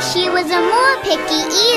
she was a more picky eater.